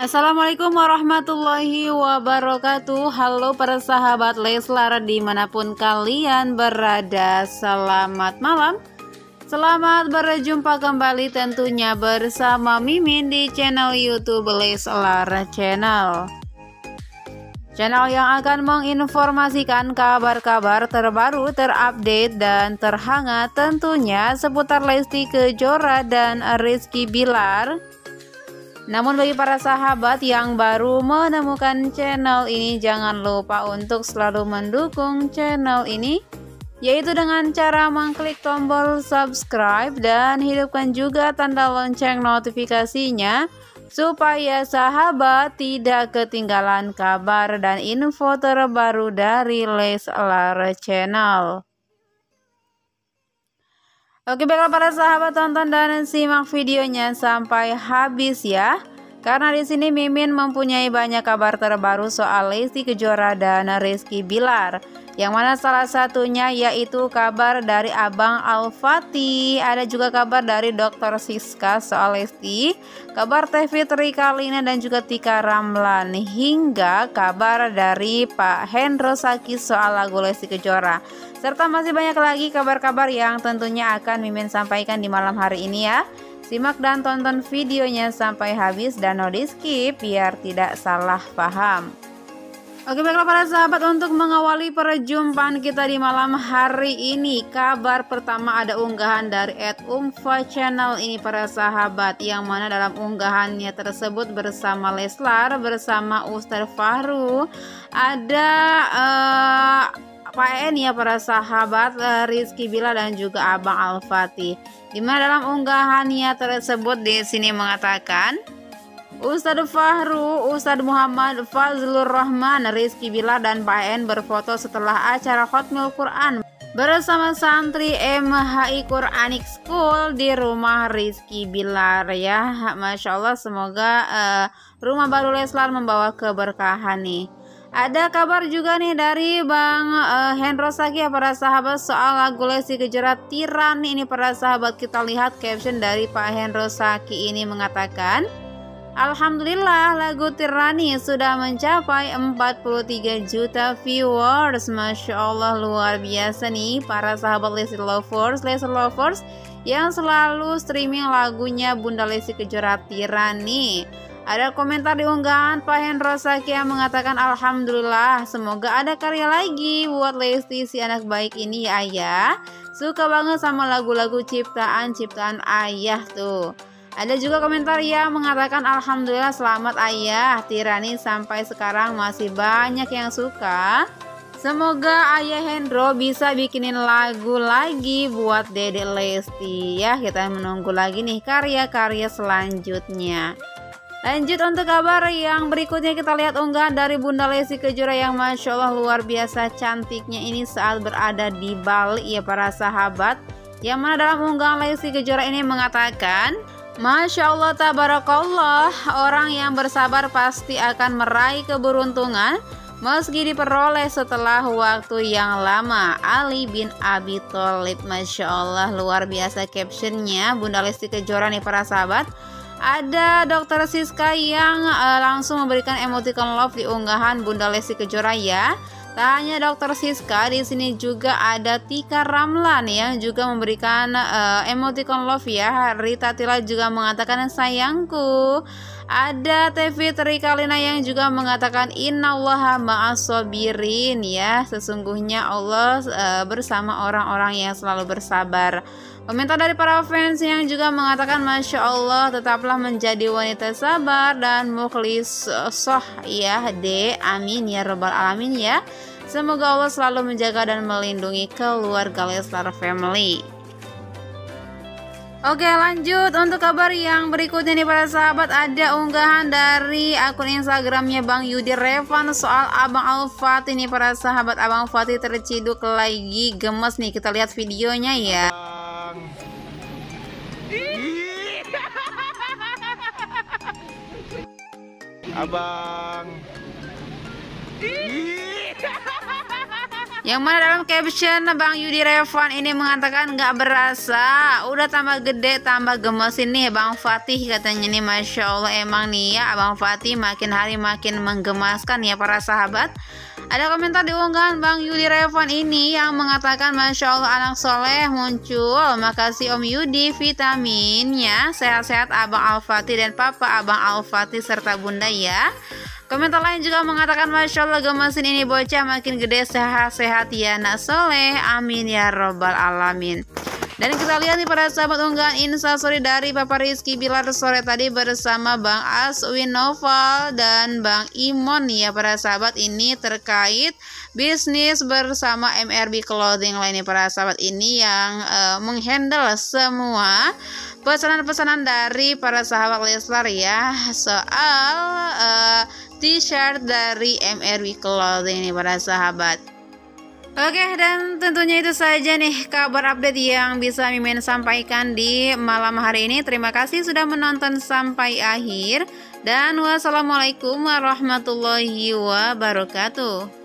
Assalamualaikum warahmatullahi wabarakatuh. Halo para sahabat Leslar di mana pun kalian berada Selamat malam. Selamat berjumpa kembali tentunya bersama Mimin di channel youtube Leslar Channel. Channel yang akan menginformasikan kabar-kabar terbaru, terupdate, dan terhangat tentunya seputar Lesti Kejora dan Rizky Bilar namun bagi para sahabat yang baru menemukan channel ini jangan lupa untuk selalu mendukung channel ini yaitu dengan cara mengklik tombol subscribe dan hidupkan juga tanda lonceng notifikasinya supaya sahabat tidak ketinggalan kabar dan info terbaru dari Leslar Channel. Oke baiklah para sahabat tonton dan simak videonya sampai habis ya. Karena di sini Mimin mempunyai banyak kabar terbaru soal Lesti Kejora dan Rizky Bilar. Yang mana salah satunya yaitu kabar dari Abang Al-Fatih. Ada juga kabar dari Dr. Siska soal Lesti. Kabar Teh Fitri Kalina dan juga Tika Ramlan. Hingga kabar dari Pak Hendro Saki soal lagu Lesti Kejora. Serta masih banyak lagi kabar-kabar yang tentunya akan Mimin sampaikan di malam hari ini ya. Simak dan tonton videonya sampai habis dan no di skip biar tidak salah paham. Oke baiklah para sahabat untuk mengawali perjumpaan kita di malam hari ini Kabar pertama ada unggahan dari Ed Umfa Channel ini para sahabat Yang mana dalam unggahannya tersebut bersama Leslar bersama Ustadz Fahru Ada uh, Pak En ya para sahabat uh, Rizky Bila dan juga Abang Al-Fatih. Di mana dalam unggahannya tersebut di sini mengatakan Ustadz Fahru, Ustadz Muhammad Fazlur Rahman, Rizky Bila dan Pak En berfoto setelah acara Hotmail Quran bersama santri MHI Quranic School di rumah Rizky Bilar ya Masya Allah semoga uh, rumah baru Leslar membawa keberkahan nih. Ada kabar juga nih dari Bang uh, Hendro Saki ya para sahabat soal lagu Lesti Kejora Tirani ini para sahabat kita lihat caption dari Pak Hendro Saki ini mengatakan Alhamdulillah lagu Tirani sudah mencapai 43 juta viewers. Masya Allah luar biasa nih para sahabat Lesti Lovers Lesti Lovers yang selalu streaming lagunya Bunda Lesti Kejora Tirani. Ada komentar di unggahan Pak Hendro Saki yang mengatakan Alhamdulillah semoga ada karya lagi buat Lesti si anak baik ini ya ayah. Suka banget sama lagu-lagu ciptaan-ciptaan ayah tuh ada juga komentar yang mengatakan Alhamdulillah selamat ayah. Tirani sampai sekarang masih banyak yang suka. Semoga Ayah Hendro bisa bikinin lagu lagi buat Dede Lesti ya. Kita menunggu lagi nih karya-karya selanjutnya. Lanjut untuk kabar yang berikutnya kita lihat unggahan dari Bunda Lesti Kejora yang Masya Allah luar biasa cantiknya ini saat berada di Bali. Ya para sahabat. Yang mana dalam unggahan Lesti Kejora ini mengatakan Masya Allah tabarakallah. Orang yang bersabar pasti akan meraih keberuntungan Meski diperoleh setelah waktu yang lama. Ali bin Abi Thalib Masya Allah luar biasa captionnya. Bunda Lesti Kejora nih para sahabat. Ada dokter Siska yang uh, langsung memberikan emoticon love di unggahan Bunda Lesti Kejora ya. Tak hanya dokter Siska, di sini juga ada Tika Ramlan yang juga memberikan uh, emoticon love ya. Rita Tila juga mengatakan sayangku. Ada TV Terikalina yang juga mengatakan innallaha ma'asobirin ya. Sesungguhnya Allah uh, bersama orang-orang yang selalu bersabar. Komentar dari para fans yang juga mengatakan Masya Allah tetaplah menjadi wanita sabar dan mukhlis soh ya de amin ya robbal alamin ya. Semoga Allah selalu menjaga dan melindungi keluarga Leslar Family. Oke lanjut untuk kabar yang berikutnya nih para sahabat. Ada unggahan dari akun Instagramnya Bang Yudi Revan soal Abang Al-Fatih nih para sahabat. Abang Fatih terciduk lagi gemes nih. Kita lihat videonya ya Abang. Yang mana dalam caption Bang Yudi Revan ini mengatakan nggak berasa. Udah tambah gede tambah gemes ini Bang Fatih katanya nih. Masya Allah emang nih ya Bang Fatih makin hari makin menggemaskan ya para sahabat ada komentar di unggahan Bang Yudi Revan ini yang mengatakan Masya Allah anak soleh muncul. Makasih Om Yudi vitaminnya. Sehat-sehat Abang Al-Fatih dan Papa Abang Al-Fatih serta Bunda ya. Komentar lain juga mengatakan Masya Allah gemesin ini bocah makin gede. Sehat-sehat ya nak soleh. Amin ya robbal alamin dan kita lihat nih para sahabat unggahan instastory dari Papa Rizky Bilar sore tadi bersama Bang Aswin Noval dan Bang Imon ya para sahabat. Ini terkait bisnis bersama MRB Clothing lainnya para sahabat. Ini yang uh, menghandle semua pesanan-pesanan dari para sahabat Leslar ya. Soal uh, t-shirt dari MRB Clothing ini para sahabat. Oke dan tentunya itu saja nih kabar update yang bisa Mimin sampaikan di malam hari ini. Terima kasih sudah menonton sampai akhir. Dan wassalamualaikum warahmatullahi wabarakatuh